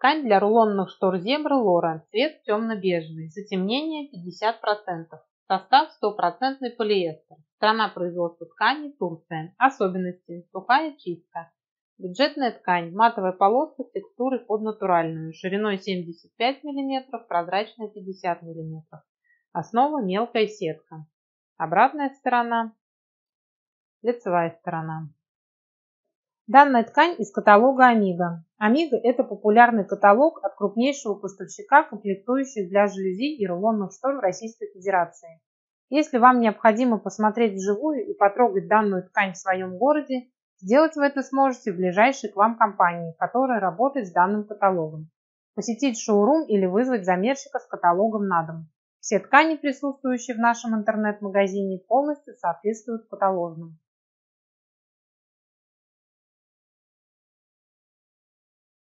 Ткань для рулонных штор зебры Лора, цвет темно-бежевый, затемнение 50%, состав стопроцентный полиэстер, страна производства ткани Турция, особенности сухая чистка, бюджетная ткань, матовая полоска с текстурой под натуральную, шириной 75 мм, прозрачная 50 мм, основа мелкая сетка, обратная сторона, лицевая сторона. Данная ткань из каталога Амиго. Амиго – это популярный каталог от крупнейшего поставщика комплектующих для жалюзи и рулонных штор Российской Федерации. Если вам необходимо посмотреть вживую и потрогать данную ткань в своем городе, сделать вы это сможете в ближайшей к вам компании, которая работает с данным каталогом. Посетить шоурум или вызвать замерщика с каталогом на дом. Все ткани, присутствующие в нашем интернет-магазине, полностью соответствуют каталожным.